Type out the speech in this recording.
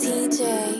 TJ.